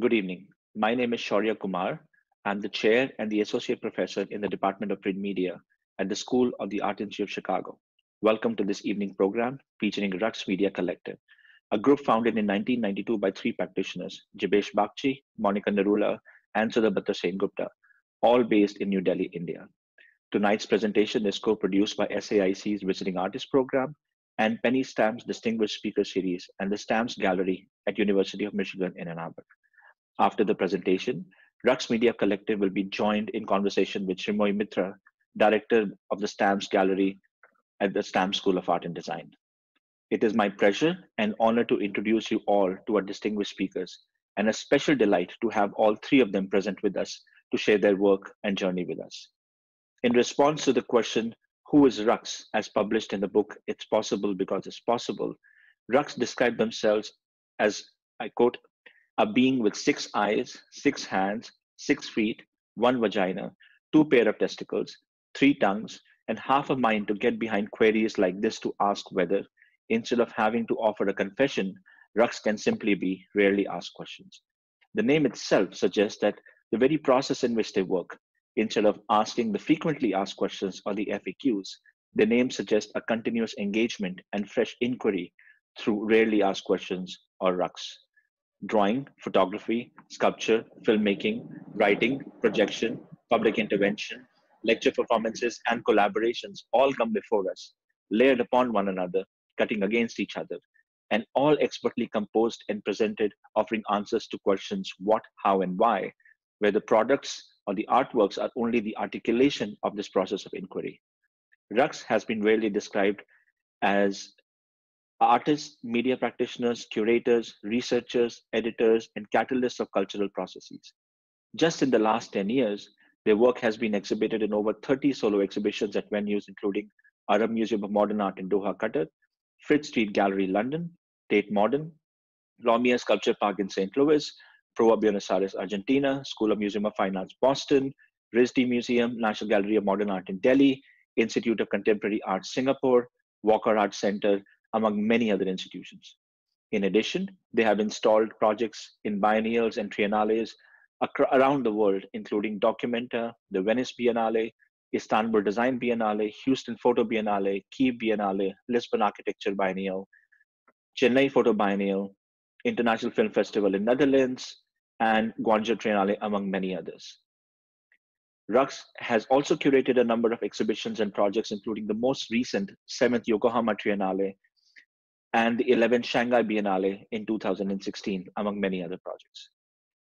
Good evening. My name is Shaurya Kumar. I'm the chair and the associate professor in the Department of Print Media at the School of the Art Institute of Chicago. Welcome to this evening program featuring Raqs Media Collective, a group founded in 1992 by three practitioners, Jeebesh Bagchi, Monica Narula, and Shuddhabrata Sengupta, all based in New Delhi, India. Tonight's presentation is co-produced by SAIC's Visiting Artist Program and Penny Stamps Distinguished Speaker Series and the Stamps Gallery at University of Michigan in Ann Arbor. After the presentation, Raqs Media Collective will be joined in conversation with Srimoyee Mitra, Director of the Stamps Gallery at the Stamps School of Art and Design. It is my pleasure and honor to introduce you all to our distinguished speakers, and a special delight to have all three of them present with us to share their work and journey with us. In response to the question, Who is Raqs, as published in the book It's Possible Because It's Possible, Raqs described themselves as, I quote, a being with six eyes, six hands, six feet, one vagina, two pair of testicles, three tongues, and half a mind to get behind queries like this to ask whether, instead of having to offer a confession, Raqs can simply be rarely asked questions. The name itself suggests that the very process in which they work, Instead of asking the frequently asked questions or the FAQs, the name suggests a continuous engagement and fresh inquiry through rarely asked questions or RAQs. Drawing, photography, sculpture, filmmaking, writing, projection, public intervention, lecture performances, and collaborations all come before us, layered upon one another, cutting against each other, and all expertly composed and presented, offering answers to questions what, how, and why, where the products or the artworks are only the articulation of this process of inquiry. Raqs has been rarely described as artists, media practitioners, curators, researchers, editors, and catalysts of cultural processes. Just in the last 10 years, their work has been exhibited in over 30 solo exhibitions at venues including Arab Museum of Modern Art in Doha, Qatar, Frith Street Gallery, London, Tate Modern, Laumeier Sculpture Park in St. Louis, Proa Buenos Aires, Argentina, School of Museum of Fine Arts, Boston, RISD Museum, National Gallery of Modern Art in Delhi, Institute of Contemporary Art, Singapore, Walker Art Center, among many other institutions. In addition, they have installed projects in biennials and triennales around the world, including Documenta, the Venice Biennale, Istanbul Design Biennale, Houston Photo Biennale, Kiev Biennale, Lisbon Architecture Biennial, Chennai Photo Biennial, International Film Festival in Netherlands, and Guangzhou Triennale, among many others. Raqs has also curated a number of exhibitions and projects, including the most recent 7th Yokohama Triennale and the 11th Shanghai Biennale in 2016, among many other projects.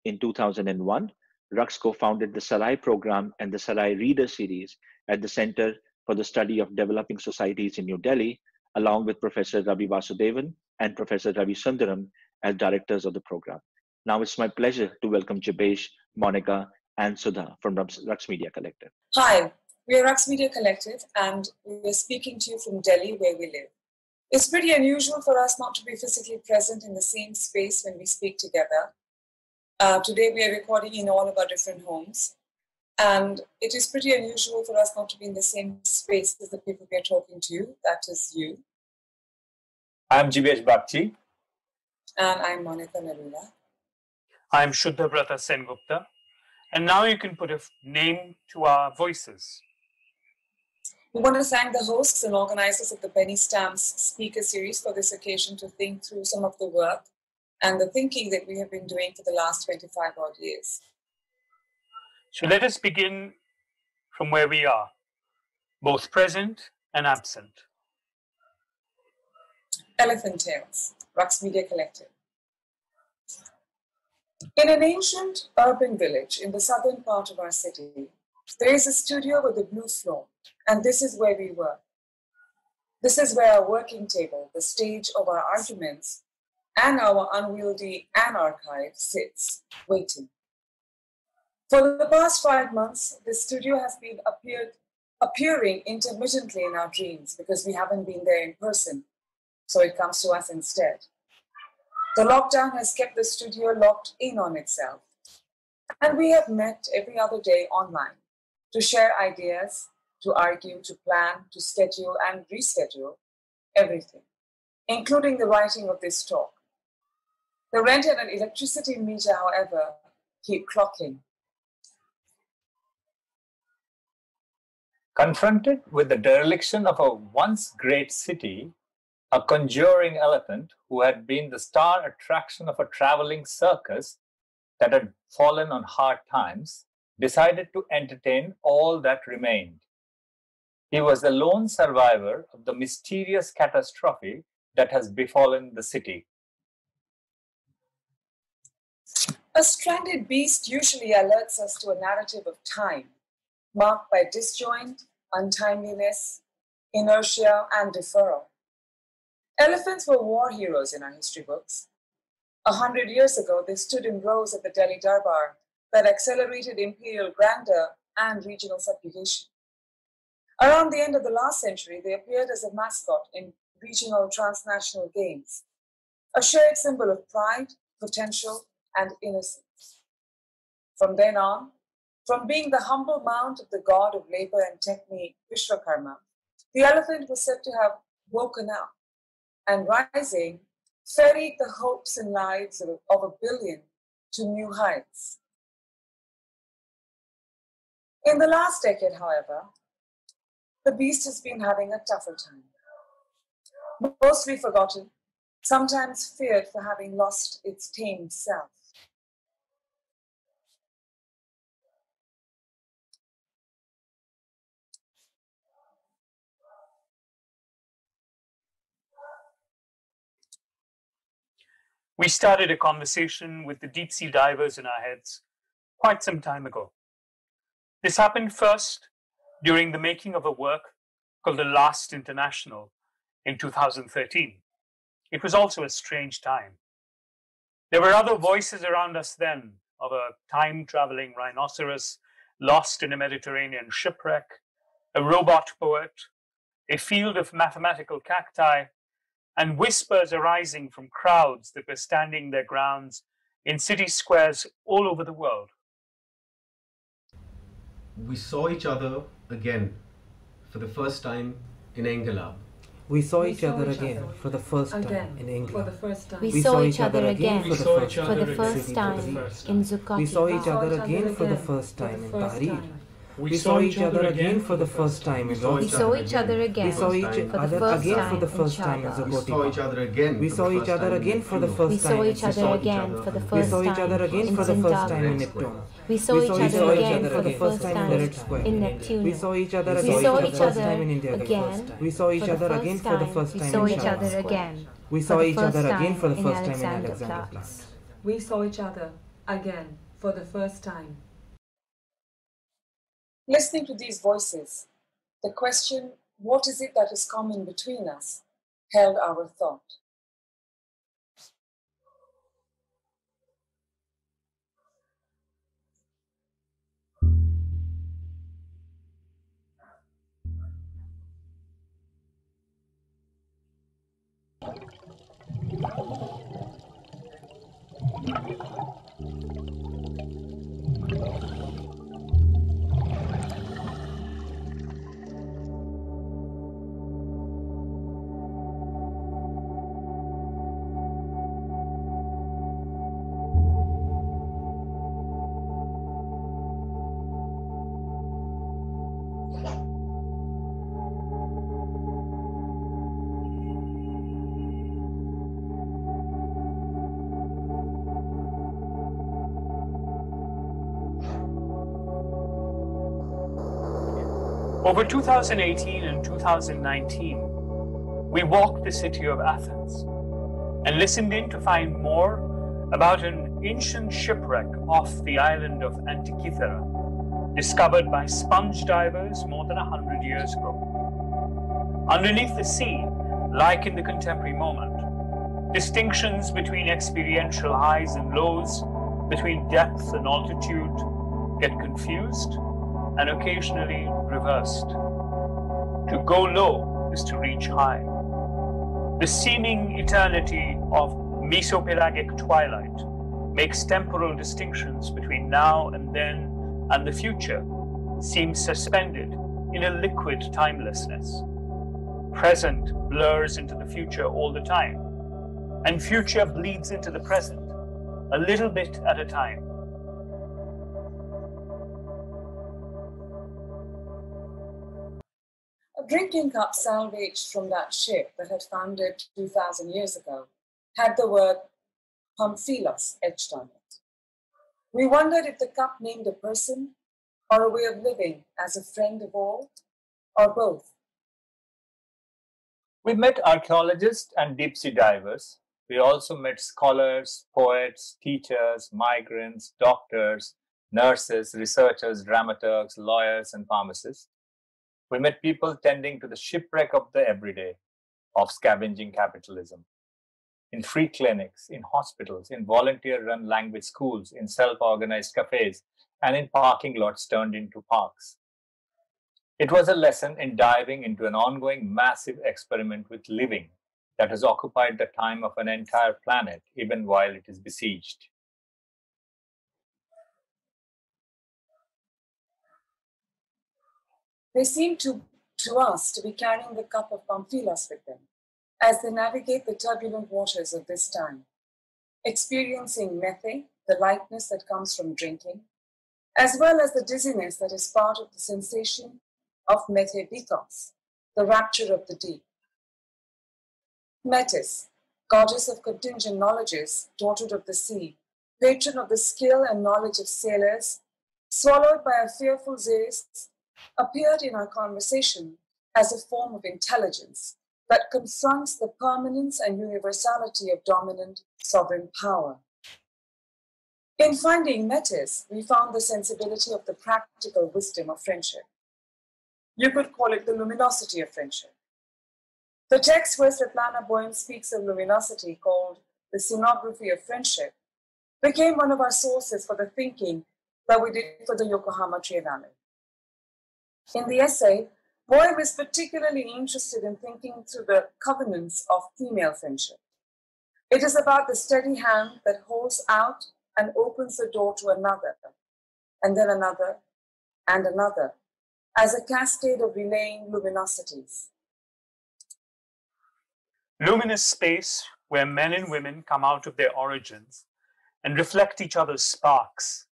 In 2001, Raqs co-founded the Sarai program and the Sarai Reader series at the Center for the Study of Developing Societies in New Delhi, along with Professor Ravi Vasudevan and Professor Ravi Sundaram as directors of the program. Now it's my pleasure to welcome Jeebesh, Monica, and Sudha from Raqs Media Collective. Hi, we are Raqs Media Collective, and we're speaking to you from Delhi, where we live. It's pretty unusual for us not to be physically present in the same space when we speak together. Uh, today, we are recording in all of our different homes, and it is pretty unusual for us not to be in the same space as the people we are talking to, that is you. I'm Jeebesh Bagchi. And I'm Monica Narula. I'm Shuddhabrata Sengupta. And now you can put a name to our voices. We want to thank the hosts and organizers of the Penny Stamps speaker series for this occasion to think through some of the work and the thinking that we have been doing for the last 25 odd years. So let us begin from where we are, both present and absent. Elephant Tales, Raqs Media Collective. In an ancient urban village in the southern part of our city, there is a studio with a blue floor, and this is where we work. This is where our working table, the stage of our arguments, and our unwieldy an archive sits, waiting. For the past five months, the studio has been appeared, appearing intermittently in our dreams because we haven't been there in person, so it comes to us instead. The lockdown has kept the studio locked in on itself. And we have met every other day online to share ideas, to argue, to plan, to schedule and reschedule everything, including the writing of this talk. The rent and electricity meter, however, keep clocking. Confronted with the dereliction of a once great city, a conjuring elephant who had been the star attraction of a traveling circus that had fallen on hard times decided to entertain all that remained. He was the lone survivor of the mysterious catastrophe that has befallen the city. A stranded beast usually alerts us to a narrative of time, marked by disjoint, untimeliness, inertia, and deferral. Elephants were war heroes in our history books. A hundred years ago, they stood in rows at the Delhi Darbar that accelerated imperial grandeur and regional subjugation. Around the end of the last century, they appeared as a mascot in regional transnational games, a shared symbol of pride, potential, and innocence. From then on, from being the humble mount of the god of labor and technique, Vishwakarma, the elephant was said to have woken up and rising, ferried the hopes and lives of, of a billion to new heights. In the last decade, however, the beast has been having a tougher time. Mostly forgotten, sometimes feared for having lost its tamed self. We started a conversation with the deep sea divers in our heads quite some time ago. This happened first during the making of a work called The Last International in 2013. It was also a strange time. There were other voices around us then of a time traveling rhinoceros lost in a Mediterranean shipwreck, a robot poet, a field of mathematical cacti, and whispers arising from crowds that were standing their grounds in city squares all over the world. We saw each other again for the first time in Engela. We saw We each saw other each again other for the first time again in for England. the first time. We, We saw, saw each each other other again again for the first for other the again first city time for the in We Zuccotti saw each saw other each other again for the first time in first Tahrir. Time. We saw each other again for the first time in We We saw each other again again We saw each for the other first again time for the in first time in Chaba. We saw each other again. We for saw the each first other time again in for the Neptune. first We saw each other saw each again other for the again. We saw each other again for the first time in Zindabad. Neptune. We saw We each saw other each other again again for the first in the time Red Square. in We saw each other again for the first time in India again We saw each other again for the time. first We time saw in each other again We saw each other again for the first time in Alexanderplatz. Alexanderplatz. We saw each other again for the first time. Listening to these voices, the question, what is it that is common between us, held our thought. Over 2018 and 2019, we walked the city of Athens and listened in to find more about an ancient shipwreck off the island of Antikythera, discovered by sponge divers more than a hundred years ago. Underneath the sea, like in the contemporary moment, distinctions between experiential highs and lows, between depth and altitude, get confused and occasionally reversed. To go low is to reach high. The seeming eternity of mesopelagic twilight makes temporal distinctions between now and then and the future seem suspended in a liquid timelessness. Present blurs into the future all the time, and future bleeds into the present a little bit at a time. Drinking cup salvaged from that ship that had foundered 2,000 years ago had the word Pamphilos etched on it. We wondered if the cup named a person or a way of living as a friend of all, or both. We met archaeologists and deep sea divers. We also met scholars, poets, teachers, migrants, doctors, nurses, researchers, dramaturgs, lawyers, and pharmacists. We met people tending to the shipwreck of the everyday, of scavenging capitalism. In free clinics, in hospitals, in volunteer run language schools, in self organized cafes, and in parking lots turned into parks. It was a lesson in diving into an ongoing massive experiment with living that has occupied the time of an entire planet, even while it is besieged. They seem to, to us to be carrying the cup of Pamphilos with them as they navigate the turbulent waters of this time, experiencing methe, the lightness that comes from drinking, as well as the dizziness that is part of the sensation of Metebetos, the rapture of the deep. Metis, goddess of contingent knowledges, daughter of the sea, patron of the skill and knowledge of sailors, swallowed by a fearful Zeus, appeared in our conversation as a form of intelligence that confronts the permanence and universality of dominant sovereign power. In finding Metis, we found the sensibility of the practical wisdom of friendship. You could call it the luminosity of friendship. The text where Svetlana Boym speaks of luminosity, called the scenography of friendship, became one of our sources for the thinking that we did for the Yokohama Triennale. In the essay, Boym is particularly interested in thinking through the covenants of female friendship. It is about the steady hand that holds out and opens the door to another, and then another, and another, as a cascade of relaying luminosities. Luminous space where men and women come out of their origins and reflect each other's sparks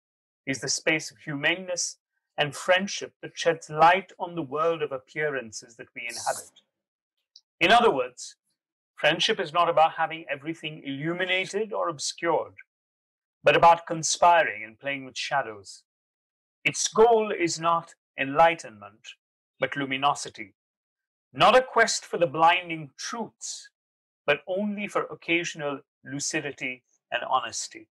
is the space of humaneness and friendship that sheds light on the world of appearances that we inhabit. In other words, friendship is not about having everything illuminated or obscured, but about conspiring and playing with shadows. Its goal is not enlightenment, but luminosity. Not a quest for the blinding truths, but only for occasional lucidity and honesty.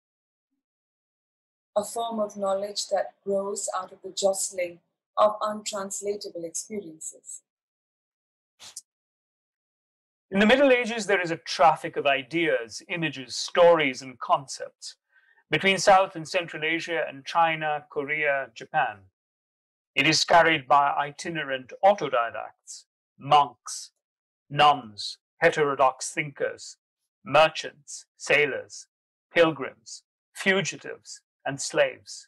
A form of knowledge that grows out of the jostling of untranslatable experiences. In the Middle Ages, there is a traffic of ideas, images, stories, and concepts between South and Central Asia and China, Korea, Japan. It is carried by itinerant autodidacts, monks, nuns, heterodox thinkers, merchants, sailors, pilgrims, fugitives, and slaves.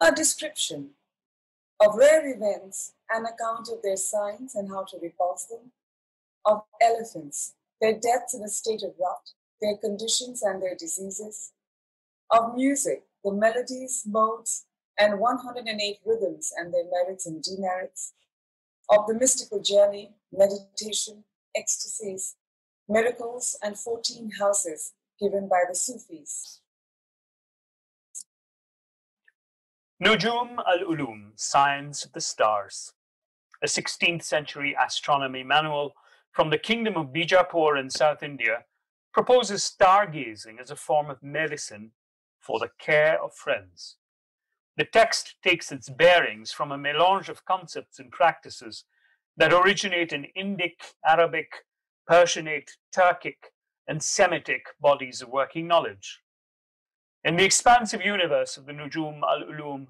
A description of rare events, an account of their signs and how to repulse them, of elephants, their deaths in a state of rot, their conditions and their diseases, of music, the melodies, modes, and 108 rhythms and their merits and demerits, of the mystical journey, meditation, ecstasies, miracles, and 14 houses given by the Sufis. Nujum al Ulum, Science of the Stars, a 16th century astronomy manual from the Kingdom of Bijapur in South India, proposes stargazing as a form of medicine for the care of friends. The text takes its bearings from a melange of concepts and practices that originate in Indic, Arabic, Persianate, Turkic, and Semitic bodies of working knowledge. In the expansive universe of the Nujum al Ulum,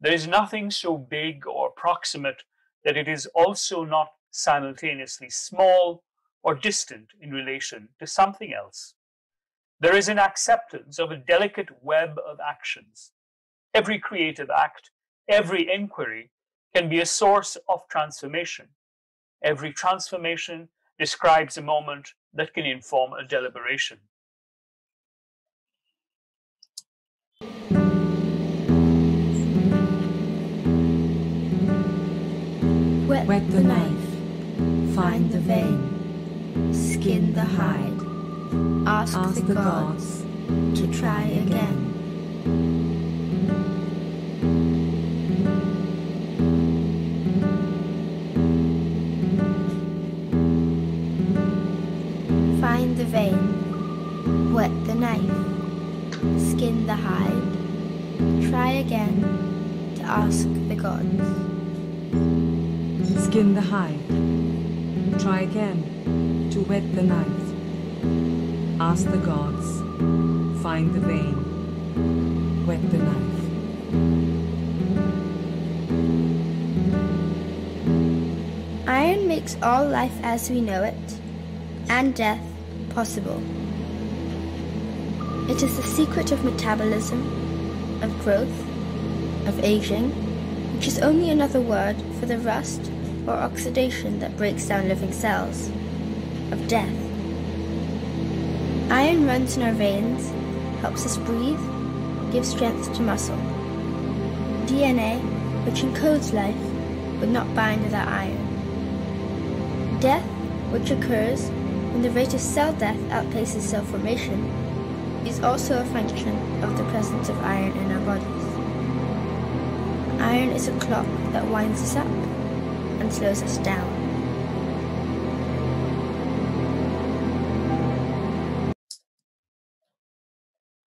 there is nothing so big or proximate that it is also not simultaneously small or distant in relation to something else. There is an acceptance of a delicate web of actions. Every creative act, every inquiry can be a source of transformation. Every transformation describes a moment that can inform a deliberation. Wet, Wet the knife, find the vein, skin the hide, ask, ask the, the gods, gods to try again. The vein, wet the knife, skin the hide, try again to ask the gods. Skin the hide. Try again to wet the knife. Ask the gods. Find the vein. Wet the knife. Iron makes all life as we know it, and death, possible. It is the secret of metabolism, of growth, of aging, which is only another word for the rust or oxidation that breaks down living cells, of death. Iron runs in our veins, helps us breathe, gives strength to muscle. DNA, which encodes life, would not bind without iron. Death, which occurs when the rate of cell death outpaces cell formation, is also a function of the presence of iron in our bodies. Iron is a clock that winds us up and slows us down.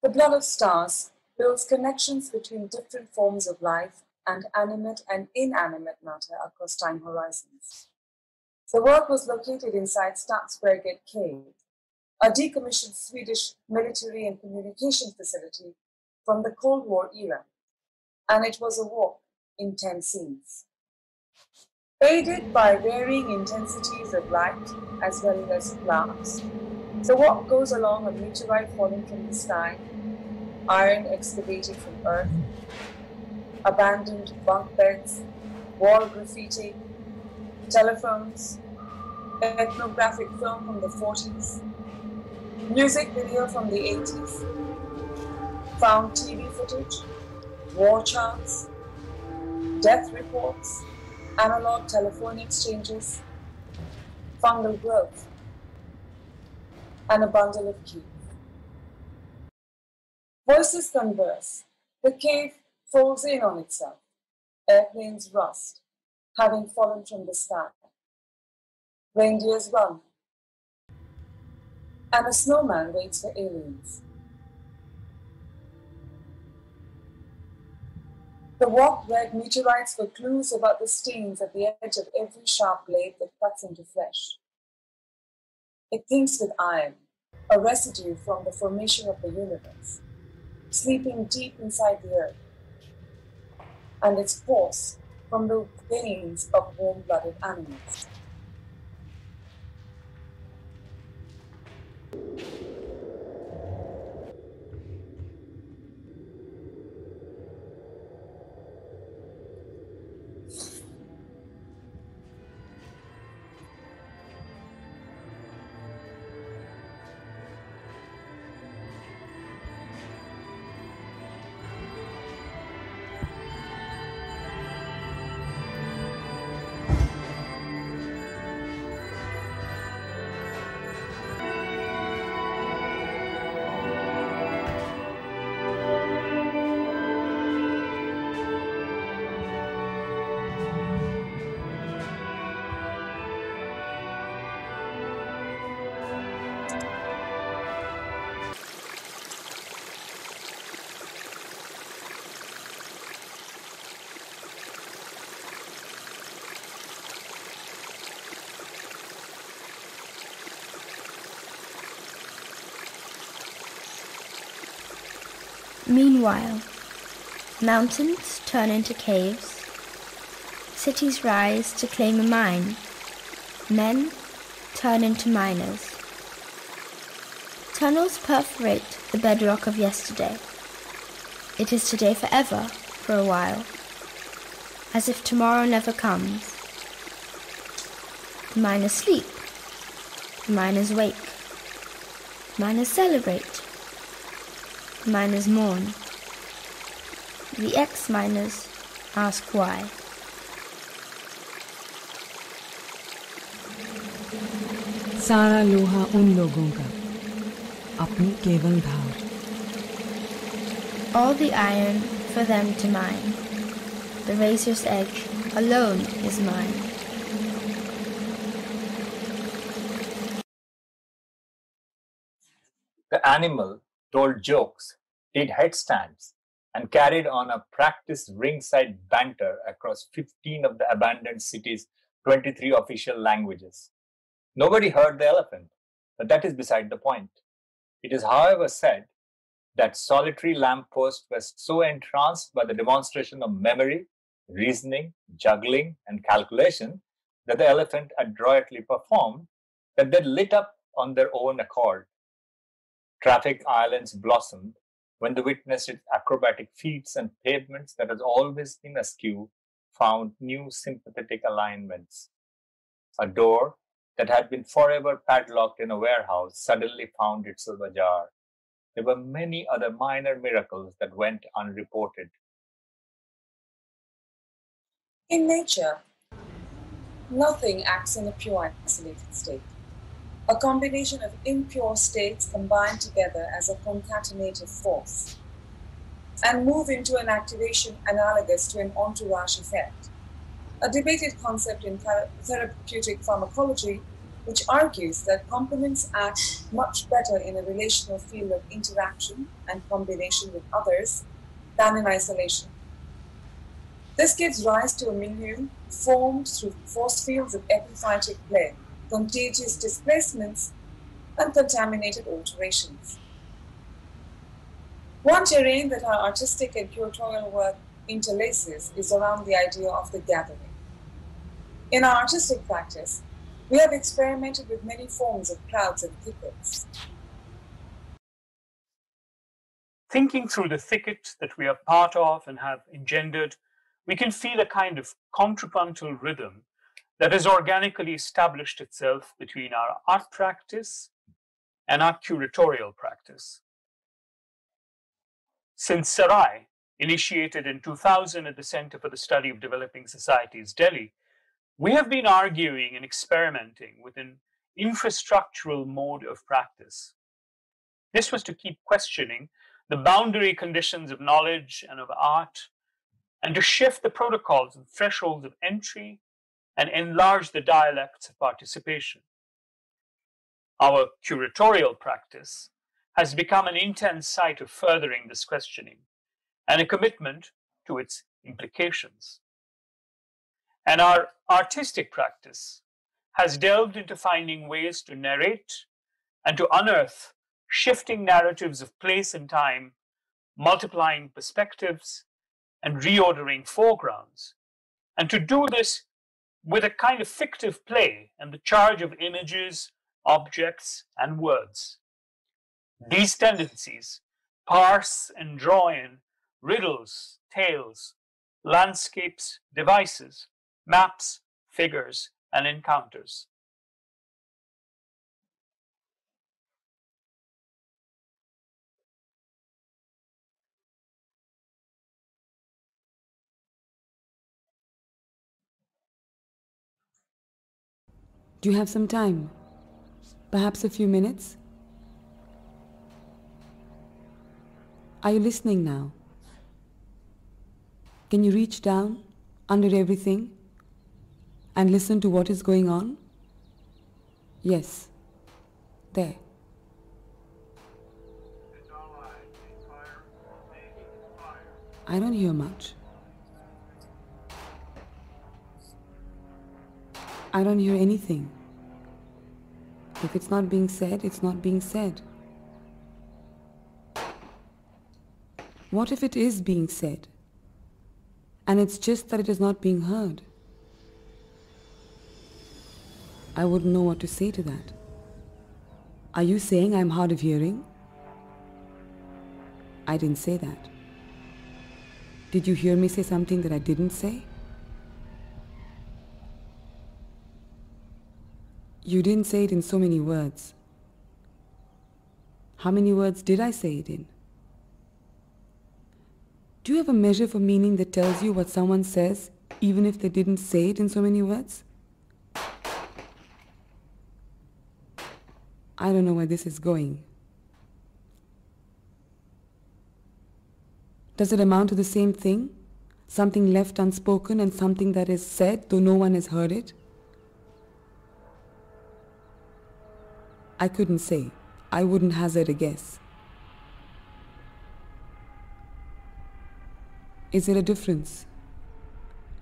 The blood of stars builds connections between different forms of life and animate and inanimate matter across time horizons. The work was located inside Stadsberget Cave, a decommissioned Swedish military and communication facility from the Cold War era, and it was a walk in 10 scenes. Aided by varying intensities of light as well as clouds, the walk goes along a meteorite falling from the sky, iron excavated from earth, abandoned bunk beds, wall graffiti, telephones, ethnographic film from the 40s, music video from the 80s, found TV footage, war charts, death reports, analog telephone exchanges, fungal growth, and a bundle of keys. Voices converse. The cave folds in on itself. Airplanes rust, having fallen from the sky. Reindeers run. And a snowman waits for aliens. The walk read meteorites for clues about the stains at the edge of every sharp blade that cuts into flesh. It thinks with iron, a residue from the formation of the universe, sleeping deep inside the earth, and its force from the veins of warm blooded animals. Meanwhile, mountains turn into caves, cities rise to claim a mine, men turn into miners. Tunnels perforate the bedrock of yesterday. It is today forever for a while, as if tomorrow never comes. The miners sleep, the miners wake, the miners celebrate, minus moon. The x minus ask why. All the iron for them to mine. The razor's edge alone is mine. The animal told jokes, did headstands, and carried on a practiced ringside banter across 15 of the abandoned city's 23 official languages. Nobody heard the elephant, but that is beside the point. It is, however, said that solitary lamppost was so entranced by the demonstration of memory, reasoning, juggling, and calculation that the elephant adroitly performed that they lit up on their own accord. Traffic islands blossomed when they witnessed its acrobatic feats and pavements that has always been askew found new sympathetic alignments. A door that had been forever padlocked in a warehouse suddenly found itself ajar. There were many other minor miracles that went unreported. In nature, nothing acts in a pure isolated state. A combination of impure states combined together as a concatenative force and move into an activation analogous to an entourage effect. A debated concept in therapeutic pharmacology which argues that complements act much better in a relational field of interaction and combination with others than in isolation. This gives rise to a milieu formed through force fields of epiphytic play, contagious displacements, and contaminated alterations. One terrain that our artistic and curatorial work interlaces is around the idea of the gathering. In our artistic practice, we have experimented with many forms of crowds and thickets. Thinking through the thicket that we are part of and have engendered, we can feel a kind of contrapuntal rhythm that has organically established itself between our art practice and our curatorial practice. Since Sarai, initiated in 2000 at the Center for the Study of Developing Societies, Delhi, we have been arguing and experimenting with an infrastructural mode of practice. This was to keep questioning the boundary conditions of knowledge and of art, and to shift the protocols and thresholds of entry and enlarge the dialects of participation. Our curatorial practice has become an intense site of furthering this questioning and a commitment to its implications. And our artistic practice has delved into finding ways to narrate and to unearth shifting narratives of place and time, multiplying perspectives and reordering foregrounds. And to do this with a kind of fictive play and the charge of images, objects, and words. Hmm. These tendencies parse and draw in riddles, tales, landscapes, devices, maps, figures, and encounters. Do you have some time? Perhaps a few minutes? Are you listening now? Can you reach down under everything and listen to what is going on? Yes, there. I don't hear much. I don't hear anything. If it's not being said, it's not being said. What if it is being said? And it's just that it is not being heard. I wouldn't know what to say to that. Are you saying I'm hard of hearing? I didn't say that. Did you hear me say something that I didn't say? You didn't say it in so many words. How many words did I say it in? Do you have a measure for meaning that tells you what someone says, even if they didn't say it in so many words? I don't know where this is going. Does it amount to the same thing? Something left unspoken and something that is said though no one has heard it? I couldn't say. I wouldn't hazard a guess. Is there a difference?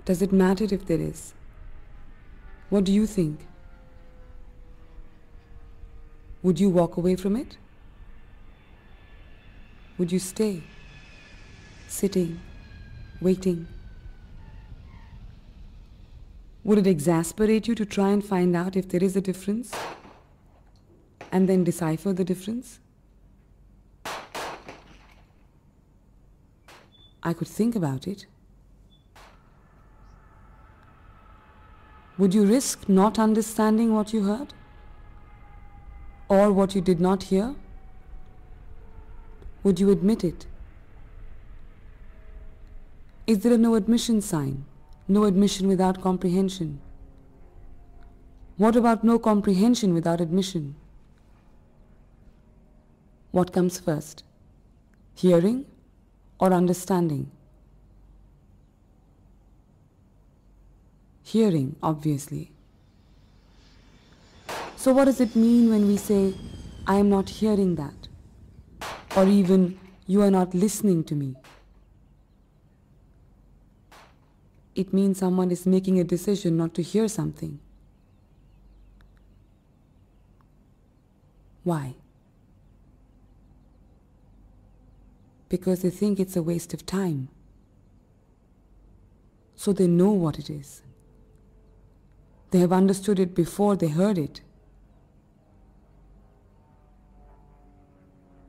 Does it matter if there is? What do you think? Would you walk away from it? Would you stay, sitting, waiting? Would it exasperate you to try and find out if there is a difference and then decipher the difference? I could think about it. Would you risk not understanding what you heard? Or what you did not hear? Would you admit it? Is there a no admission sign? No admission without comprehension? What about no comprehension without admission? What comes first? Hearing or understanding? Hearing, obviously. So, what does it mean when we say, I am not hearing that? Or even, you are not listening to me? It means someone is making a decision not to hear something. Why? Because they think it's a waste of time. So they know what it is. They have understood it before they heard it.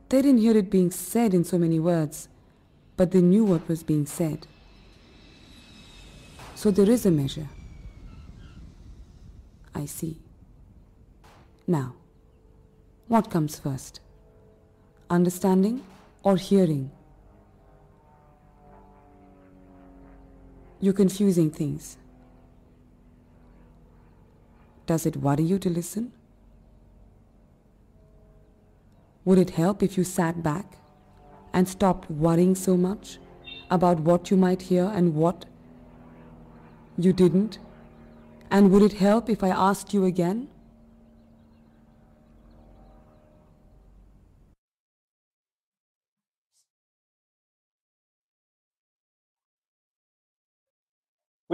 They didn't hear it being said in so many words, but they knew what was being said. So there is a measure. I see. Now, what comes first? Understanding or hearing? You're confusing things. Does it worry you to listen? Would it help if you sat back and stopped worrying so much about what you might hear and what you didn't? And would it help if I asked you again?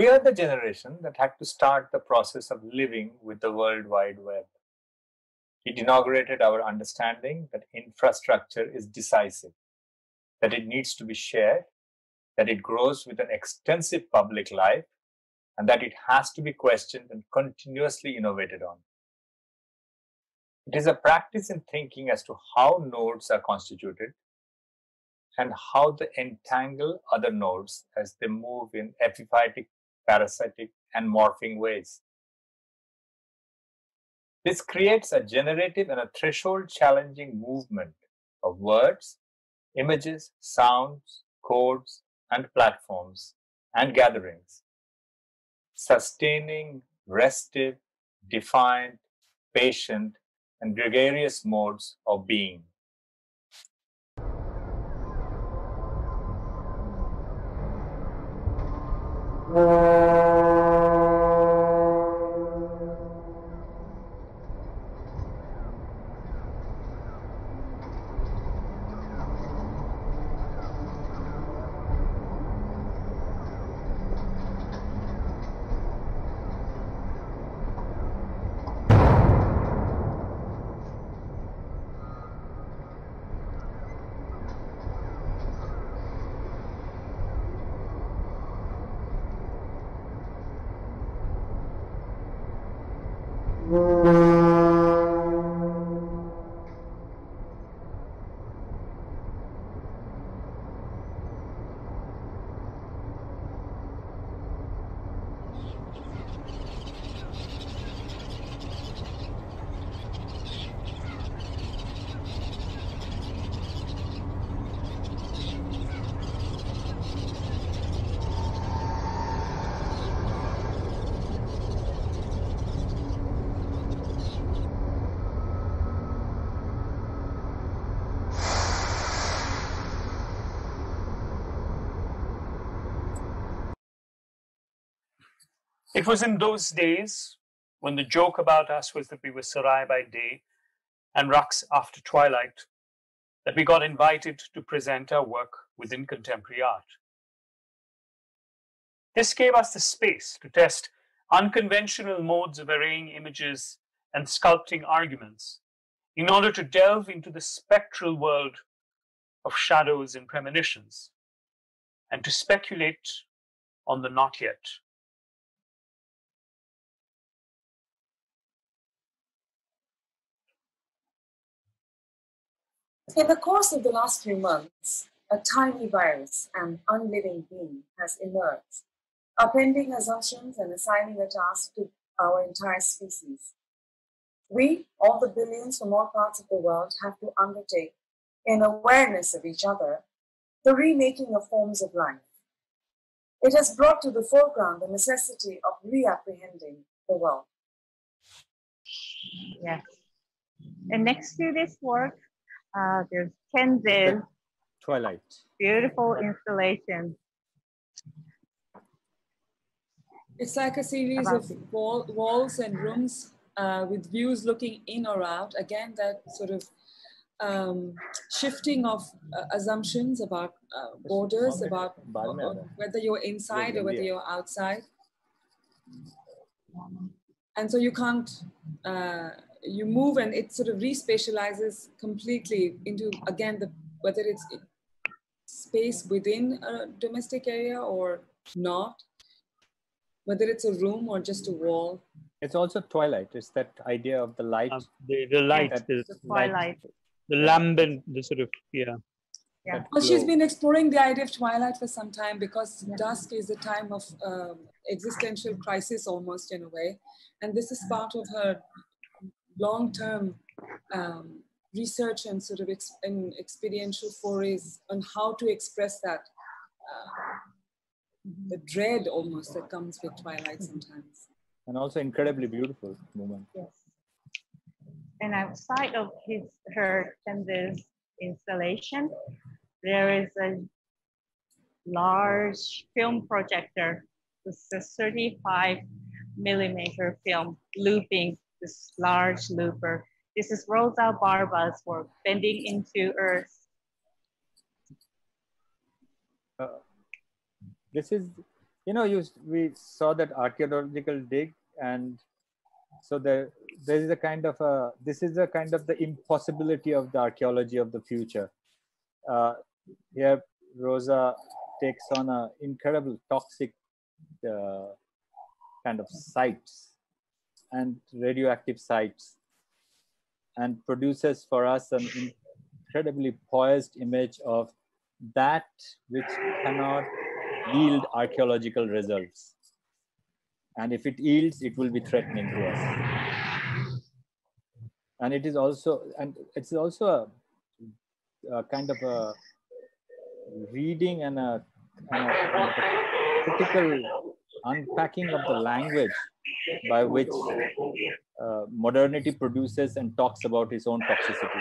We are the generation that had to start the process of living with the World Wide Web. It inaugurated our understanding that infrastructure is decisive, that it needs to be shared, that it grows with an extensive public life, and that it has to be questioned and continuously innovated on. It is a practice in thinking as to how nodes are constituted and how they entangle other nodes as they move in epiphytic, parasitic, and morphing ways. This creates a generative and a threshold challenging movement of words, images, sounds, codes, and platforms and gatherings, sustaining, restive, defined, patient, and gregarious modes of being. Mm-hmm. It was in those days when the joke about us was that we were Sarai by day and Raqs after twilight that we got invited to present our work within contemporary art. This gave us the space to test unconventional modes of arraying images and sculpting arguments in order to delve into the spectral world of shadows and premonitions and to speculate on the not yet. In the course of the last few months, a tiny virus, an unliving being, has emerged, appending assumptions and assigning a task to our entire species. We, all the billions from all parts of the world, have to undertake, in awareness of each other, the remaking of forms of life. It has brought to the foreground the necessity of reapprehending the world. Yes. And next to this work, uh, there's Tenzil. Twilight. Beautiful installation. It's like a series of wall, walls and rooms uh, with views looking in or out. Again, that sort of um, shifting of uh, assumptions about uh, borders, about whether you're inside or whether you're outside. And so you can't, uh, you move and it sort of respatializes completely into, again, the whether it's space within a domestic area or not, whether it's a room or just a wall. It's also twilight. It's that idea of the light. Um, the, the light, the, the twilight. The lambent, the sort of, yeah. Yeah. Well, she's been exploring the idea of twilight for some time because yeah. dusk is a time of um, existential crisis almost in a way. And this is part of her long term um, research and sort of ex- and experiential forays on how to express that uh, the dread almost that comes with twilight sometimes. And also incredibly beautiful moment. Yes. And outside of his her Tenzil's installation there is a large film projector with a 35 millimeter film looping this large looper this is Rosa Barba's work, Bending into Earth. Uh, this is, you know, you, we saw that archaeological dig and so there, there is a kind of a, this is a kind of the impossibility of the archaeology of the future. Uh, here, Rosa takes on an incredible toxic uh, kind of sites and radioactive sites and produces for us an incredibly poised image of that which cannot yield archaeological results. And if it yields, it will be threatening to us. And it is also, and it's also a, a kind of a reading and a, and a, and a critical unpacking of the language by which uh, modernity produces and talks about its own toxicity.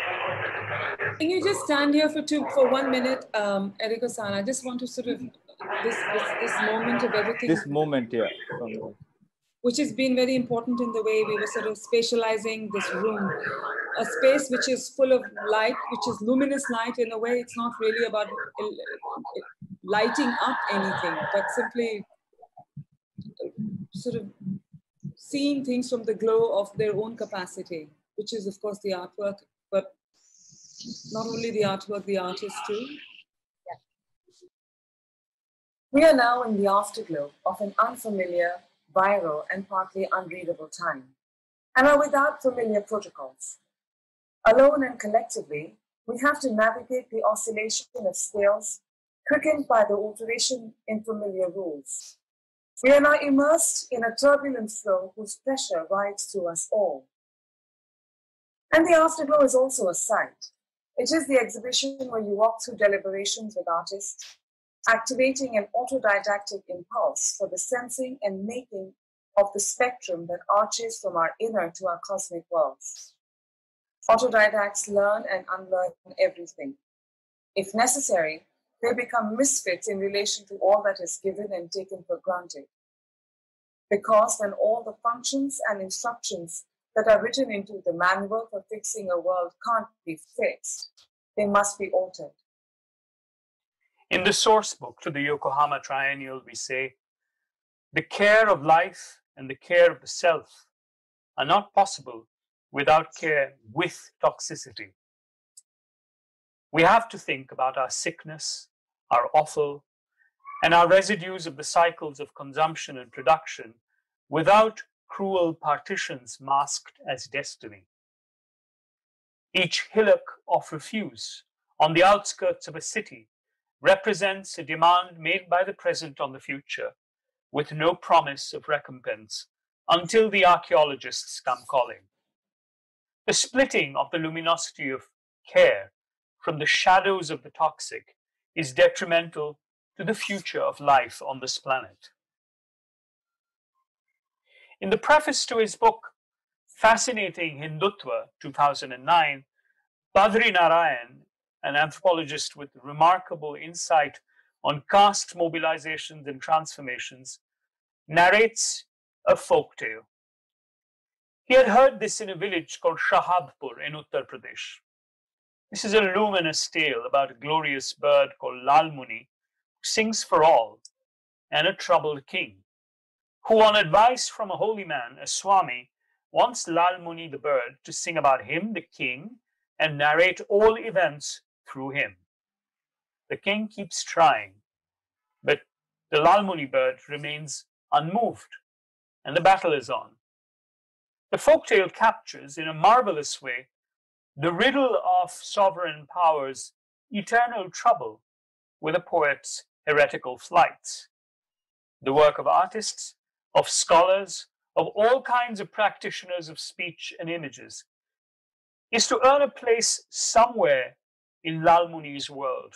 Can you just stand here for two for one minute, um, Eriko-san? I just want to sort of this this, this moment of everything. This moment, yeah. Which has been very important in the way we were sort of spatializing this room, a space which is full of light, which is luminous light in a way. It's not really about lighting up anything, but simply sort of seeing things from the glow of their own capacity, which is, of course, the artwork, but not only the artwork, the artist too. We are now in the afterglow of an unfamiliar, viral, and partly unreadable time, and are without familiar protocols. Alone and collectively, we have to navigate the oscillation of scales quickened by the alteration in familiar rules. We are now immersed in a turbulent flow whose pressure rides through us all. And the afterglow is also a sight. It is the exhibition where you walk through deliberations with artists, activating an autodidactic impulse for the sensing and making of the spectrum that arches from our inner to our cosmic worlds. Autodidacts learn and unlearn everything. If necessary, they become misfits in relation to all that is given and taken for granted. because when all the functions and instructions that are written into the manual for fixing a world can't be fixed, they must be altered. In the source book to the Yokohama Triennial, we say, the care of life and the care of the self are not possible without care with toxicity. We have to think about our sickness, our offal, and our residues of the cycles of consumption and production without cruel partitions masked as destiny. Each hillock of refuse on the outskirts of a city represents a demand made by the present on the future with no promise of recompense until the archaeologists come calling. The splitting of the luminosity of care from the shadows of the toxic is detrimental to the future of life on this planet. In the preface to his book, Fascinating Hindutva, 2009, Badri Narayan, an anthropologist with remarkable insight on caste mobilizations and transformations, narrates a folk tale. He had heard this in a village called Shahabpur in Uttar Pradesh. This is a luminous tale about a glorious bird called Lalmuni who sings for all and a troubled king who, on advice from a holy man, a Swami, wants Lalmuni the bird to sing about him, the king, and narrate all events through him. The king keeps trying, but the Lalmuni bird remains unmoved, and the battle is on. The folktale captures, in a marvelous way, the riddle of sovereign power's eternal trouble with a poet's heretical flights. The work of artists, of scholars, of all kinds of practitioners of speech and images is to earn a place somewhere in Lal Lalmuni's world.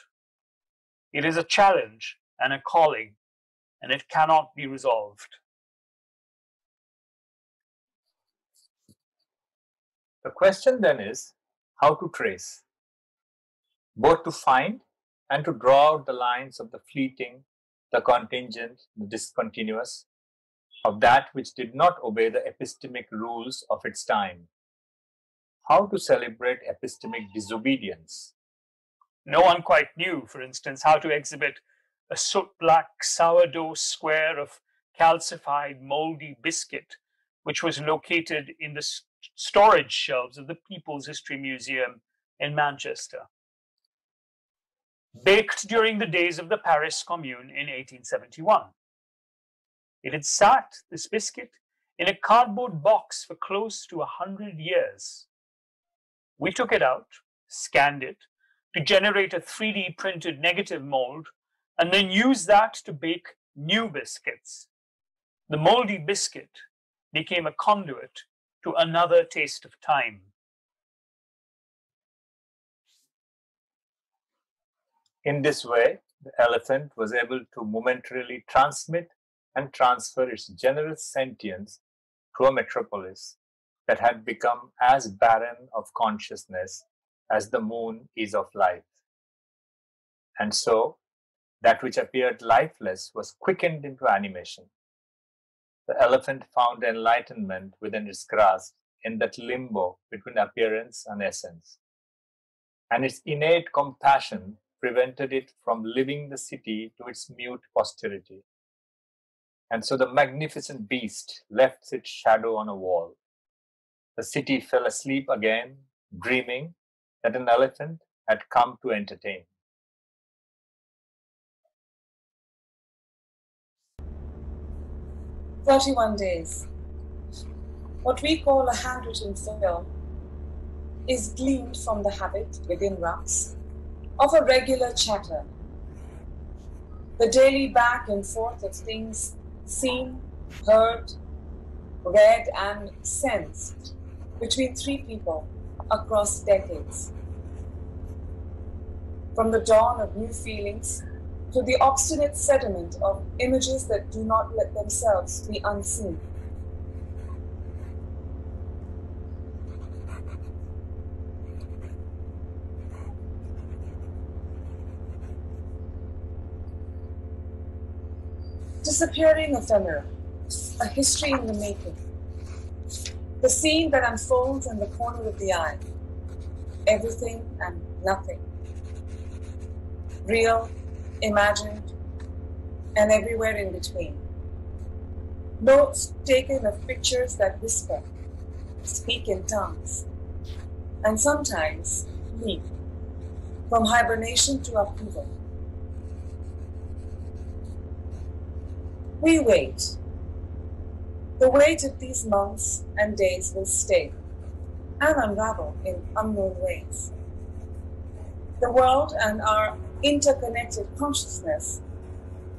It is a challenge and a calling, and it cannot be resolved. The question then is how to trace, both to find and to draw out the lines of the fleeting, the contingent, the discontinuous, of that which did not obey the epistemic rules of its time. How to celebrate epistemic disobedience? No one quite knew, for instance, how to exhibit a soot black sourdough square of calcified moldy biscuit, which was located in the storage shelves of the People's History Museum in Manchester. Baked during the days of the Paris Commune in 1871. It had sat, this biscuit, in a cardboard box for close to a hundred years. We took it out, scanned it, to generate a 3D printed negative mold, and then used that to bake new biscuits. The moldy biscuit became a conduit to another taste of time. In this way, the elephant was able to momentarily transmit and transfer its generous sentience to a metropolis that had become as barren of consciousness as the moon is of life. And so, that which appeared lifeless was quickened into animation the elephant found enlightenment within its grasp in that limbo between appearance and essence. And its innate compassion prevented it from leaving the city to its mute posterity. And so the magnificent beast left its shadow on a wall. The city fell asleep again, dreaming that an elephant had come to entertain. 31 days. What we call a handwritten film is gleaned from the habit within Raqs of a regular chatter. The daily back and forth of things seen, heard, read, and sensed between three people across decades. From the dawn of new feelings to the obstinate sediment of images that do not let themselves be unseen. Disappearing ephemera, a history in the making. The scene that unfolds in the corner of the eye. Everything and nothing. Real, imagined, and everywhere in between. Notes taken of pictures that whisper, speak in tongues, and sometimes leap from hibernation to upheaval. We wait. The weight of these months and days will stay and unravel in unknown ways. The world and our interconnected consciousness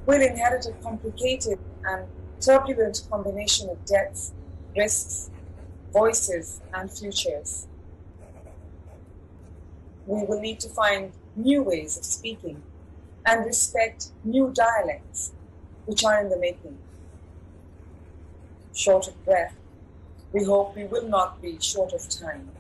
will inherit a complicated and turbulent combination of debts, risks, voices, and futures. We will need to find new ways of speaking and respect new dialects which are in the making. Short of breath, we hope we will not be short of time.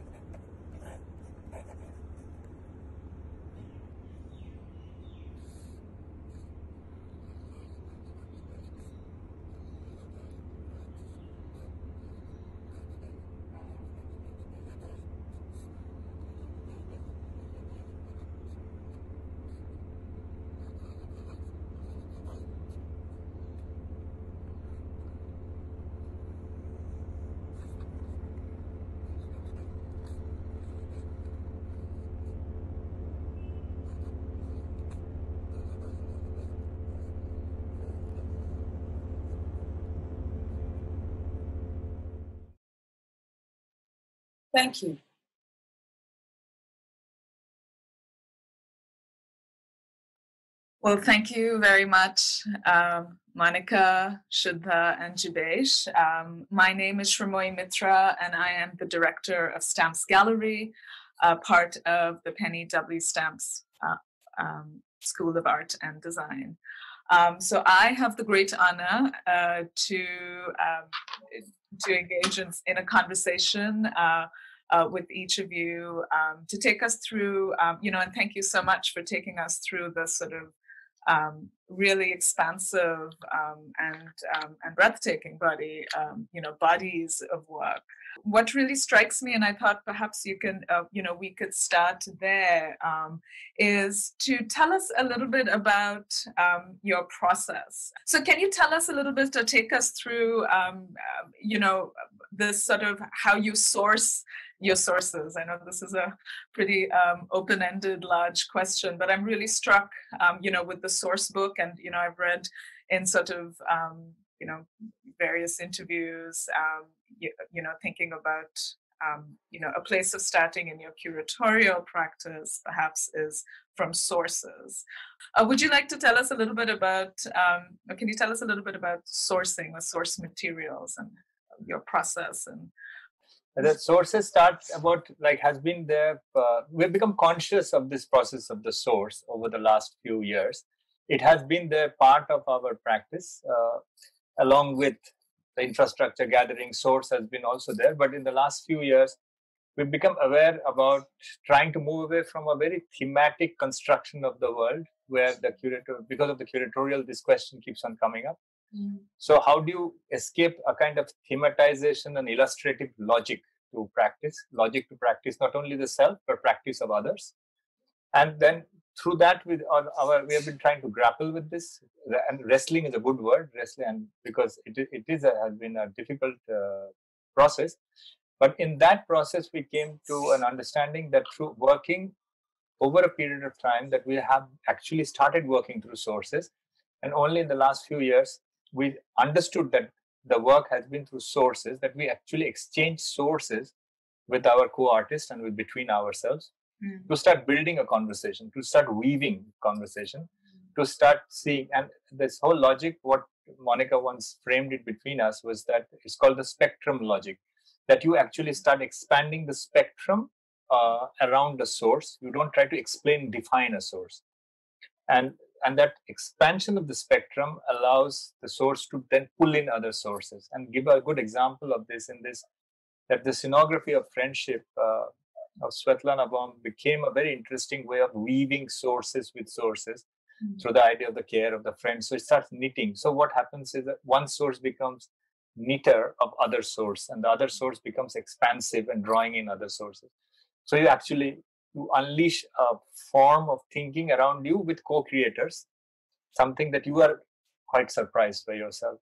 Thank you. Well, thank you very much, um, Monica, Shuddha, and Jeebesh. Um, my name is Srimoyee Mitra, and I am the director of Stamps Gallery, uh, part of the Penny W. Stamps uh, um, School of Art and Design. Um, so I have the great honor uh, to um, to engage in, in a conversation uh, uh, with each of you um, to take us through, um, you know, and thank you so much for taking us through the sort of um, really expansive um, and and breathtaking body, you know, bodies of work. What really strikes me, and I thought perhaps you can, uh, you know, we could start there, um, is to tell us a little bit about um, your process. So, can you tell us a little bit, or take us through, you know, this sort of how you source your sources? I know this is a pretty um, open-ended, large question, but I'm really struck, um, you know, with the source book, and you know, I've read in sort of, um, you know, various interviews, um, you, you, know, thinking about, um, you know, a place of starting in your curatorial practice, perhaps, is from sources. Uh, would you like to tell us a little bit about, um, can you tell us a little bit about sourcing or source materials and your process and the sources start about like has been there uh, we've become conscious of this process of the source over the last few years it has been the part of our practice uh, along with the infrastructure gathering source has been also there but in the last few years we've become aware about trying to move away from a very thematic construction of the world where the curator because of the curatorial this question keeps on coming up Mm. So, how do you escape a kind of thematization and illustrative logic to practice? Logic to practice not only the self, but practice of others. And then through that, with our, we have been trying to grapple with this. And wrestling is a good word, wrestling, and because it, it is a, has been a difficult uh, process. But in that process, we came to an understanding that through working over a period of time, that we have actually started working through sources, and only in the last few years we understood that the work has been through sources that we actually exchange sources with our co-artists and with between ourselves mm. to start building a conversation to start weaving conversation mm. to start seeing and this whole logic what monica once framed it between us was that it's called the spectrum logic that you actually start expanding the spectrum uh, around the source you don't try to explain define a source and and that expansion of the spectrum allows the source to then pull in other sources and give a good example of this in this that the scenography of friendship uh, of Svetlana Boym became a very interesting way of weaving sources with sources mm-hmm. through the idea of the care of the friend. So it starts knitting. So what happens is that one source becomes knitter of other source and the other source becomes expansive and drawing in other sources so you actually you unleash a form of thinking around you with co-creators something that you are quite surprised by yourself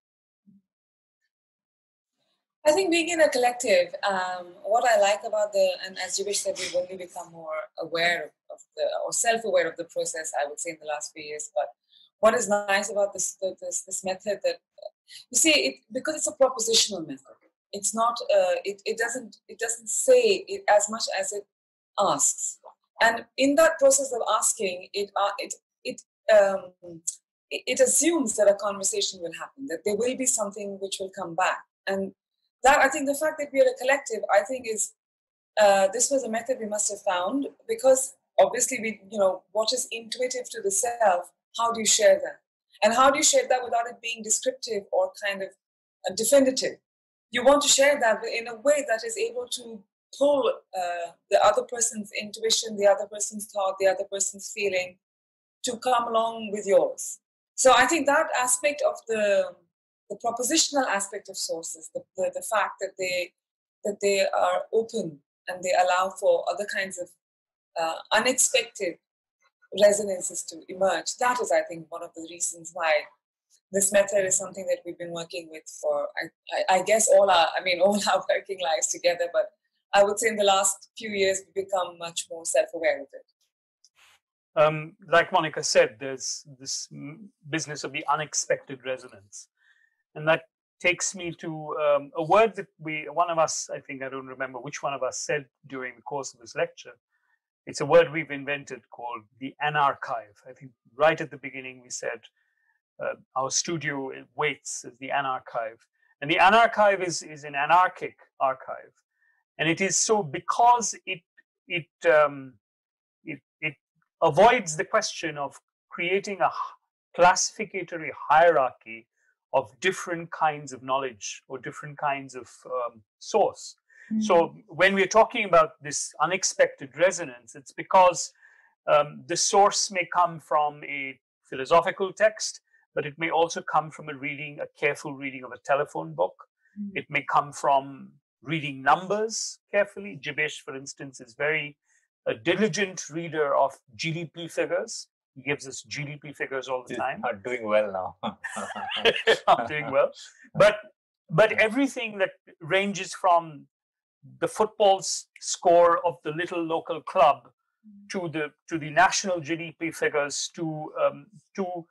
I think being in a collective, um, what I like about the, and as you wish that we've only become more aware of the, or self-aware of the process, I would say in the last few years. But what is nice about this, this, this method that, you see, it, because it's a propositional method, it's not, uh, it, it doesn't, it doesn't say it as much as it asks. And in that process of asking, it, uh, it, it, um, it, it assumes that a conversation will happen, that there will be something which will come back. And that I think the fact that we are a collective, I think is uh, this was a method we must have found because obviously we, you know, what is intuitive to the self, how do you share that? And how do you share that without it being descriptive or kind of uh, definitive? You want to share that in a way that is able to pull uh, the other person's intuition, the other person's thought, the other person's feeling to come along with yours. So I think that aspect of the the propositional aspect of sources, the, the, the fact that they that they are open and they allow for other kinds of uh, unexpected resonances to emerge. That is, I think, one of the reasons why this method is something that we've been working with for, I, I, I guess, all our, I mean, all our working lives together. But I would say in the last few years, we've become much more self-aware of it. Um, like Monica said, there's this business of the unexpected resonance. And that takes me to um, a word that we, one of us, I think, I don't remember which one of us said during the course of this lecture. It's a word we've invented called the anarchive. I think right at the beginning we said uh, our studio waits as the anarchive. And the anarchive is, is an anarchic archive. And it is so because it, it, um, it, it avoids the question of creating a classificatory hierarchy of different kinds of knowledge or different kinds of um, source. Mm-hmm. So when we're talking about this unexpected resonance, it's because um, the source may come from a philosophical text, but it may also come from a reading, a careful reading of a telephone book. Mm-hmm. It may come from reading numbers carefully. Jeebesh, for instance, is very a diligent reader of GDP figures. He gives us GDP figures all the time. Are doing well now. not doing well, but but everything that ranges from the football score of the little local club to the to the national GDP figures to um, to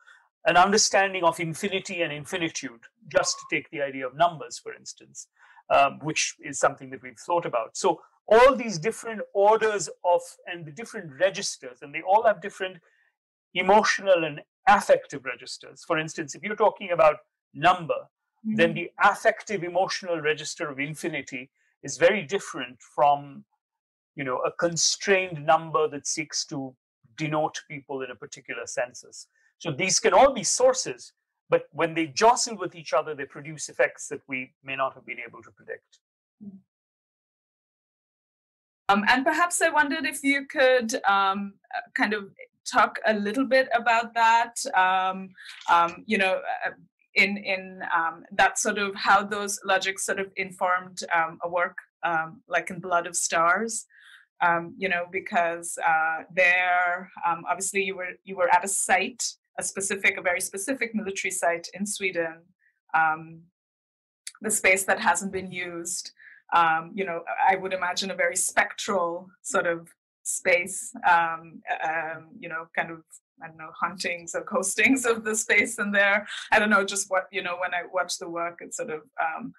an understanding of infinity and infinitude. Just to take the idea of numbers, for instance, um, which is something that we've thought about. So all these different orders of and the different registers, and they all have different emotional and affective registers. For instance, if you're talking about number, mm-hmm. then the affective emotional register of infinity is very different from you know a constrained number that seeks to denote people in a particular census so these can all be sources but when they jostle with each other they produce effects that we may not have been able to predict um, and perhaps i wondered if you could um, kind of talk a little bit about that? Um, um, you know, uh, in in um, that sort of how those logics sort of informed um, a work um, like in Blood of Stars. Um, you know, because uh, there, obviously, you were you were at a site, a specific, a very specific military site in Sweden, the space that hasn't been used. You know, I would imagine a very spectral sort of space, um, um, you know, kind of I don't know, huntings or coastings of the space in there. I don't know, just what, you know, when I watch the work, it's sort of, um,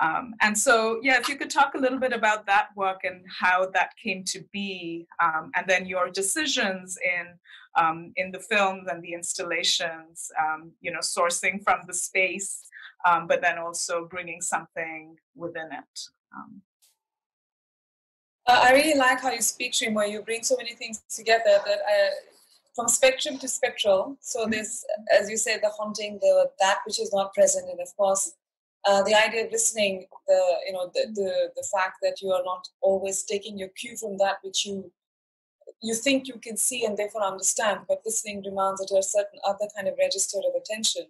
um, and so, yeah, if you could talk a little bit about that work and how that came to be, um, and then your decisions in um, in the films and the installations, um, you know, sourcing from the space, um, but then also bringing something within it. Uh, I really like how you speak, Srim, where you bring so many things together that I, from spectrum to spectral. So mm-hmm. there's, as you said, the haunting, the that which is not present, and of course, uh, the idea of listening, the you know, the, the the fact that you are not always taking your cue from that which you you think you can see and therefore understand, but listening demands at a certain other kind of register of attention,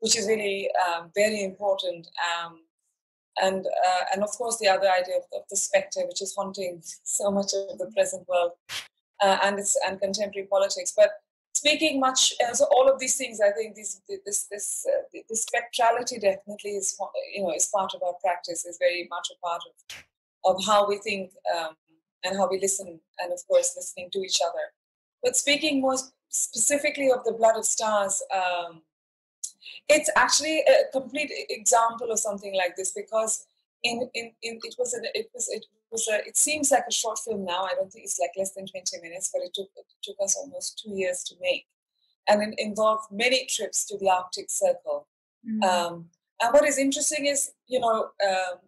which is really um, very important. Um, and uh, and of course the other idea of the, the, specter, which is haunting so much of the present world uh, and its and contemporary politics. But speaking much as all of these things, I think this this this uh, this spectrality definitely is you know is part of our practice. is very much a part of of how we think um, and how we listen, and of course listening to each other. But speaking more specifically of the blood of stars. Um, it's actually a complete example of something like this because in, in, in it was a, it was it was a, it seems like a short film now. I don't think it's like less than 20 minutes, but it took it took us almost two years to make, and it involved many trips to the Arctic Circle. Mm-hmm. Um, and what is interesting is, you know, um,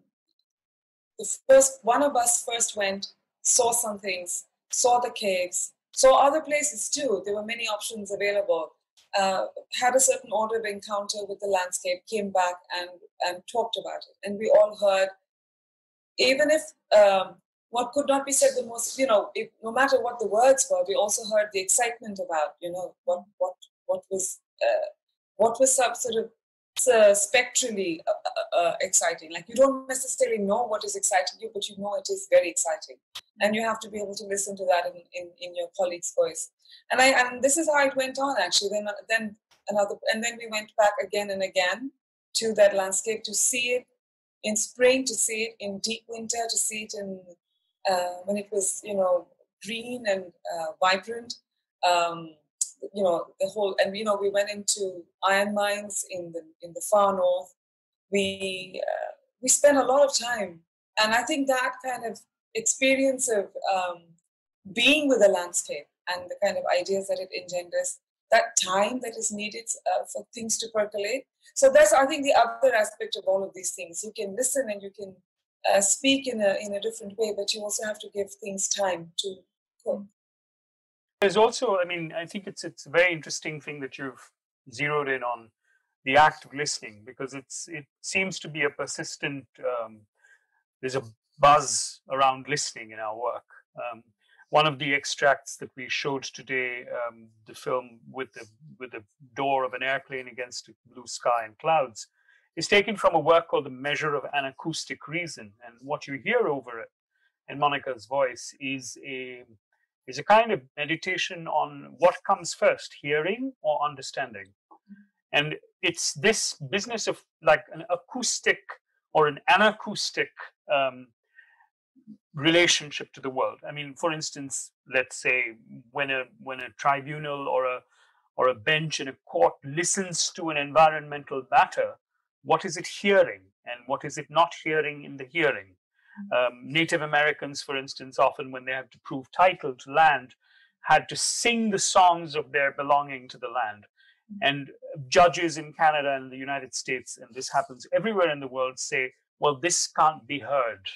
the first one of us first went, saw some things, saw the caves, saw other places too. There were many options available uh, had a certain order of encounter with the landscape, came back and, and talked about it. And we all heard, even if um, what could not be said the most, you know, if, no matter what the words were, we also heard the excitement about, you know, what what what was uh, what was sort of uh, spectrally uh, uh, uh, exciting. Like you don't necessarily know what is exciting you, but you know it is very exciting, and you have to be able to listen to that in, in, in your colleague's voice. And I and this is how it went on actually. Then then another and then we went back again and again to that landscape to see it in spring, to see it in deep winter, to see it in uh, when it was you know green and vibrant. Um, you know the whole and you know we went into iron mines in the in the far north we uh, we spent a lot of time and i think that kind of experience of um, being with the landscape and the kind of ideas that it engenders that time that is needed uh, for things to percolate so that's i think the other aspect of all of these things you can listen and you can uh, speak in a in a different way but you also have to give things time to cook there's also, I mean, I think it's it's a very interesting thing that you've zeroed in on the act of listening because it's it seems to be a persistent. Um, there's a buzz around listening in our work. Um, one of the extracts that we showed today, um, the film with the with the door of an airplane against a blue sky and clouds, is taken from a work called The Measure of an Acoustic Reason. And what you hear over it in Monica's voice is a is a kind of meditation on what comes first, hearing or understanding. And it's this business of like an acoustic or an anacoustic um, relationship to the world. I mean, for instance, let's say when a when a tribunal or a or a bench in a court listens to an environmental matter, what is it hearing and what is it not hearing in the hearing? Um, Native Americans, for instance, often when they have to prove title to land, had to sing the songs of their belonging to the land. And judges in Canada and the United States, and this happens everywhere in the world, say, well, this can't be heard.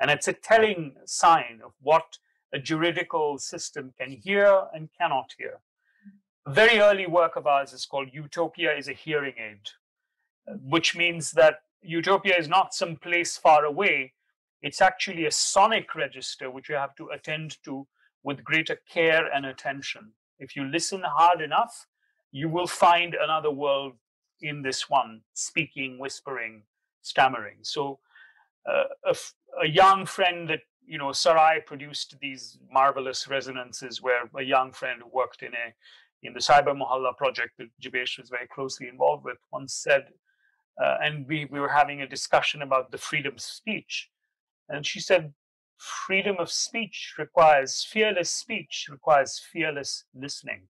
And it's a telling sign of what a juridical system can hear and cannot hear. A very early work of ours is called Utopia is a Hearing Aid, which means that utopia is not some place far away, it's actually a sonic register which you have to attend to with greater care and attention. If you listen hard enough, you will find another world in this one, speaking, whispering, stammering. So, uh, a, a young friend that you know, Sarai produced these marvelous resonances where a young friend who worked in a in the Cyber Mohalla project that Jeebesh was very closely involved with once said, uh, and we, we were having a discussion about the freedom of speech. And she said, freedom of speech requires fearless speech, requires fearless listening.